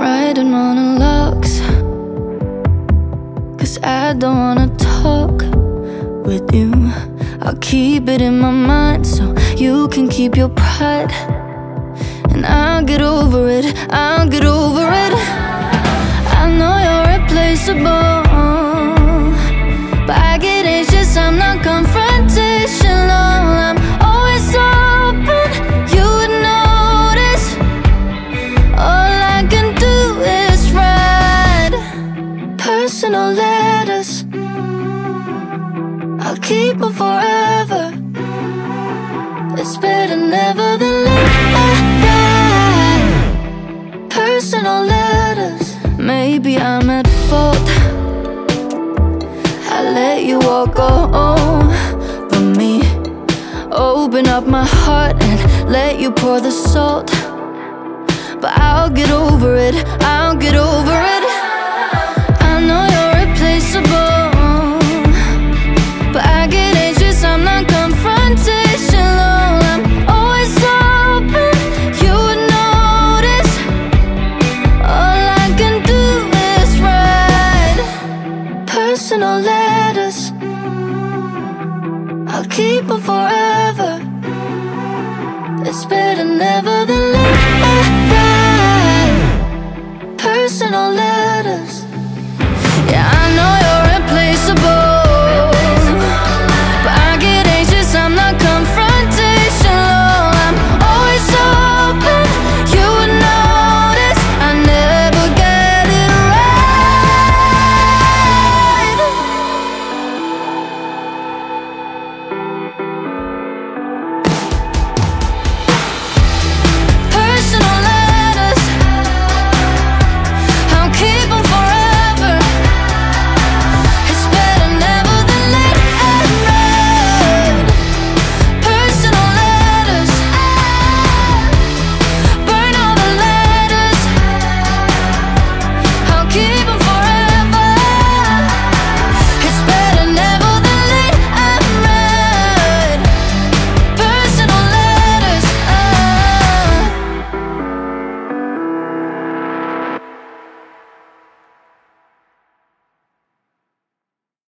hundred monologues. Cause I don't wanna talk with you. I'll keep it in my mind so you can keep your pride. And I'll get over it, I'll get over it. Letters. I'll keep them forever. It's better never than later. Personal letters. Maybe I'm at fault. I let you walk all over me. Open up my heart and let you pour the salt. But I'll get over it, I'll get over it. Personal letters. I'll keep them forever.